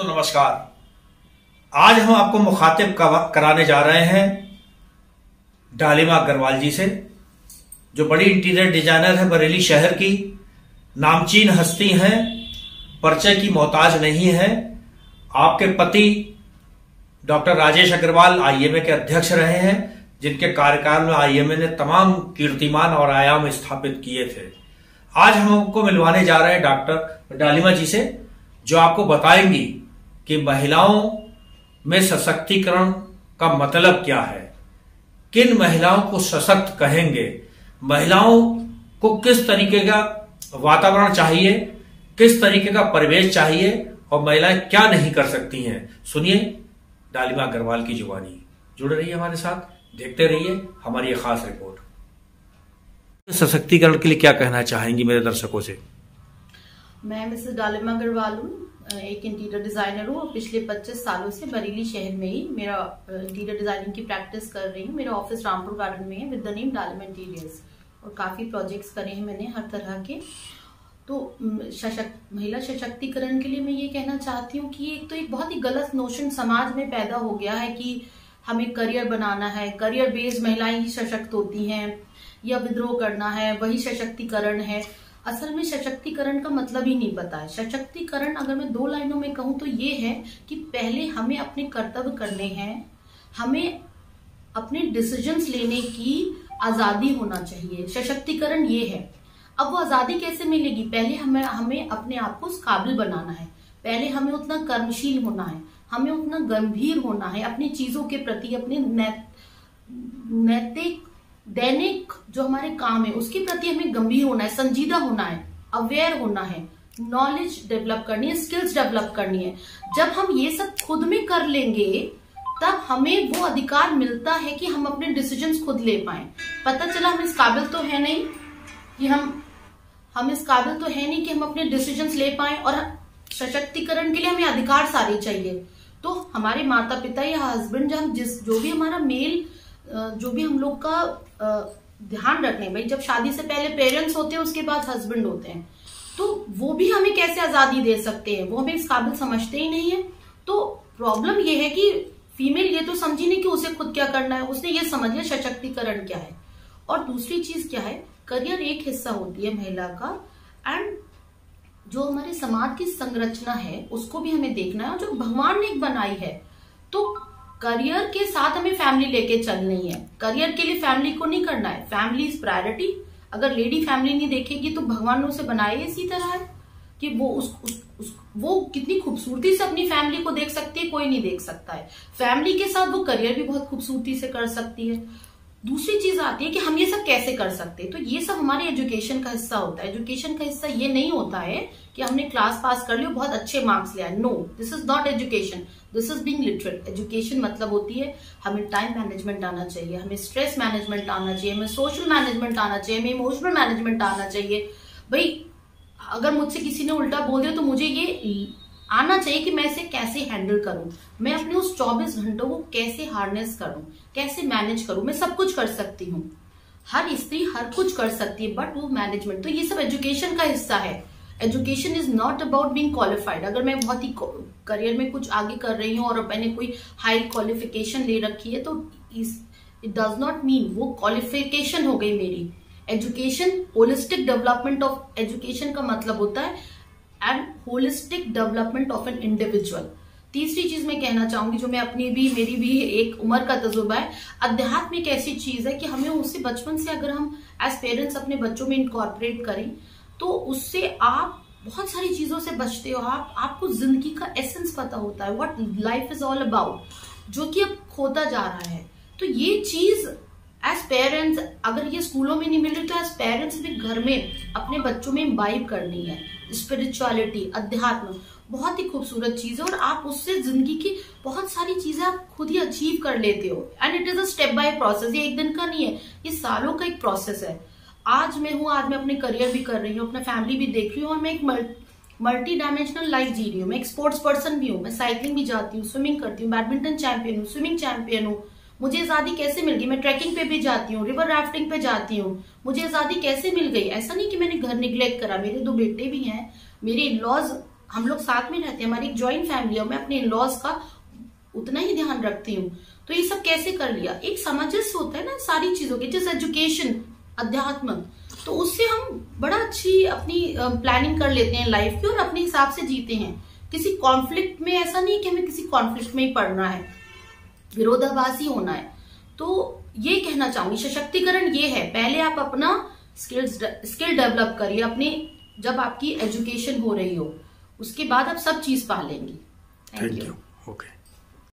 तो नमस्कार। आज हम आपको मुखातिब कराने जा रहे हैं डालिमा अग्रवाल जी से, जो बड़ी इंटीरियर डिज़ाइनर है बरेली शहर की, नामचीन हस्ती हैं, परिचय की मोहताज नहीं है। आपके पति डॉक्टर राजेश अग्रवाल आईएमए के अध्यक्ष रहे हैं, जिनके कार्यकाल में आईएमए ने तमाम कीर्तिमान और आयाम स्थापित किए थे। आज हम आपको मिलवाने जा रहे हैं डॉक्टर डालिमा जी से, जो आपको बताएँगी कि महिलाओं में सशक्तिकरण का मतलब क्या है? किन महिलाओं को सशक्त कहेंगे? महिलाओं को किस तरीके का वातावरण चाहिए? किस तरीके का परिवेश चाहिए? और महिलाएँ क्या नहीं कर सकती हैं? सुनिए डालिमा अग्रवाल की जुबानी। जुड़ रही है हमारे साथ, देखते रहिए हमारी ये खास रिपोर्ट। सशक्तिकरण के लिए क्या कहना चाहेंगी मेरे दर्शकों से? मैं मिसेस डालिमा अग्रवाल हूँ एक इंटीरियर डिज़ाइनर हूँ पिछले 25 सालों से बरेली शहर में ही मेरा इंटीरियर डिज़ाइनिंग की प्रैक्टिस कर रही हूँ। मेरा ऑफ़िस रामपुर गार्डन में है with the name Dalam interiors और काफ़ी प्रोजेक्ट्स करे हैं मैंने हर तरह के। तो सशक्त, महिला सशक्तिकरण के लिए मैं ये कहना चाहती हूँ कि एक तो एक बहुत ही गलत नोशन समाज में पैदा हो गया है कि हमें करियर बनाना है। करियर बेस्ड महिलाएँ ही सशक्त होती हैं या विद्रोह करना है, वही सशक्तिकरण है। असल में सशक्तिकरण का मतलब ही नहीं पता है। सशक्तिकरण अगर मैं दो लाइनों में कहूँ तो ये है कि पहले हमें अपने कर्तव्य करने हैं, हमें अपने डिसीजंस लेने की आज़ादी होना चाहिए। सशक्तिकरण ये है। अब वो आज़ादी कैसे मिलेगी? पहले हमें हमें अपने आप को काबिल बनाना है। पहले हमें उतना कर्मशील होना है, हमें उतना गंभीर होना है, अपनी चीज़ों के प्रति अपने नैतिक दैनिक जो हमारे काम है, उसके प्रति हमें गंभीर होना है, संजीदा होना है अवेयर होना है। नॉलेज डेवलप करनी है स्किल्स डेवलप करनी है। जब हम ये सब खुद में कर लेंगे, तब हमें वो अधिकार मिलता है कि हम अपने डिसीजंस खुद ले पाए। पता चला हम इस काबिल तो है नहीं कि हम हम इस काबिल तो है नहीं कि हम अपने डिसीजंस ले पाए और सशक्तिकरण के लिए हमें अधिकार सारे चाहिए। तो हमारे माता पिता या हस्बैंड जो हम जिस, जो भी हमारा मेल जो भी हम लोग का ध्यान रखने भाई, जब शादी से पहले पेरेंट्स होते हैं, उसके बाद हस्बैंड होते हैं। तो वो भी हमें कैसे आज़ादी दे सकते हैं? वो हमें इस काबिल समझते ही नहीं है। तो प्रॉब्लम ये है कि फीमेल ये तो समझी नहीं कि उसे खुद क्या करना है। उसने ये समझ लिया, सशक्तिकरण क्या है। और दूसरी चीज़ क्या है? करियर एक हिस्सा होती है महिला का। एंड जो हमारे समाज की संरचना है, उसको भी हमें देखना है। जो भगवान ने बनाई है तो करियर के साथ हमें फैमिली लेके चलनी है। करियर के लिए फैमिली को नहीं करना है। Family is priority. अगर लेडी फैमिली नहीं देखेगी तो भगवान ने उसे बनाए इसी तरह है कि वो उस, उस, उस वो कितनी खूबसूरती से अपनी फैमिली को देख सकती है कोई नहीं देख सकता है। फैमिली के साथ वो करियर भी बहुत खूबसूरती से कर सकती है। दूसरी चीज़ आती है कि हम ये सब कैसे कर सकते हैं? तो ये सब हमारे एजुकेशन का हिस्सा होता है। एजुकेशन का हिस्सा ये नहीं होता है कि हमने क्लास पास कर लिया, बहुत अच्छे मार्क्स लिया no this is not education this is being literate education मतलब होती है, हमें टाइम मैनेजमेंट आना चाहिए, हमें स्ट्रेस मैनेजमेंट आना चाहिए, हमें सोशल मैनेजमेंट आना चाहिए, हमें इमोशनल मैनेजमेंट आना चाहिए। भाई, अगर मुझसे किसी ने उल्टा बोल दिया तो मुझे ये आना चाहिए कि मैं इसे कैसे हैंडल करूँ? मैं अपने उस 24 घंटों को कैसे हार्नेस करूँ? कैसे मैनेज करूँ? मैं सब कुछ कर सकती हूँ। हर स्त्री हर कुछ कर सकती है बट वो मैनेजमेंट तो ये सब एजुकेशन का हिस्सा है। Education is not about being qualified अगर मैं बहुत ही करियर में कुछ आगे कर रही हूँ और मैंने कोई हाई क्वालिफिकेशन ले रखी है तो इट डज नॉट मीन वो क्वालिफिकेशन हो गई मेरी। Education holistic development of education का मतलब होता है and holistic development of an individual तीसरी चीज़ मैं कहना चाहूँगी जो मैं अपनी भी, मेरी भी एक उम्र का तजुर्बा है, अध्यात्म एक ऐसी चीज़ है कि हमें उससे बचपन से अगर हम एज पेरेंट्स अपने बच्चों में इनकॉर्पोरेट करें तो उससे आप बहुत सारी चीज़ों से बचते हो। आप, आपको ज़िंदगी का एसेंस पता होता है what life is all about जो कि अब खोता जा रहा है। तो ये चीज़ एज पेरेंट्स अगर ये स्कूलों में नहीं मिल रही तो एज पेरेंट्स भी घर में अपने बच्चों में इम्बाइब करनी है। स्पिरिचुअलिटी अध्यात्म, बहुत ही खूबसूरत चीज़ है और आप उससे ज़िंदगी की बहुत सारी चीज़ें आप खुद ही अचीव कर लेते हो। And it is a step by process ये एक दिन का नहीं है, ये सालों का एक प्रोसेस है। आज मैं हूँ, आज मैं अपने करियर भी कर रही हूँ, अपना फैमिली भी देख रही हूँ और मैं एक मल्टी डायमेंशनल लाइफ जी रही हूँ। मैं एक स्पोर्ट्स पर्सन भी हूँ, मैं साइकिलिंग भी जाती हूँ स्विमिंग करती हूँ बैडमिंटन चैंपियन हूँ स्विमिंग चैंपियन हूँ। मुझे आज़ादी कैसे मिल गई? मैं ट्रैकिंग पे भी जाती हूँ रिवर राफ्टिंग पे जाती हूँ। मुझे आज़ादी कैसे मिल गई? ऐसा नहीं कि मैंने घर निग्लेक्ट करा। मेरे दो बेटे भी हैं, मेरे इन लॉज हम लोग साथ में रहते हैं, हमारी एक ज्वाइंट फैमिली है मैं अपने इन लॉज का उतना ही ध्यान रखती हूँ। तो ये सब कैसे कर लिया? एक सामंजस्य होता है ना सारी चीज़ों के जैसे एजुकेशन अध्यात्म। तो उससे हम बड़ा अच्छी अपनी प्लानिंग कर लेते हैं लाइफ की और अपने हिसाब से जीते हैं। किसी कॉन्फ्लिक्ट में ऐसा नहीं कि हमें किसी कॉन्फ्लिक्ट में ही पढ़ना है। विरोधाभासी होना है। तो ये कहना चाहूँगी सशक्तिकरण ये है पहले आप अपना स्किल्स स्किल डेवलप करिए अपने जब आपकी एजुकेशन हो रही हो उसके बाद आप सब चीज़ पा लेंगी थैंक यू ओके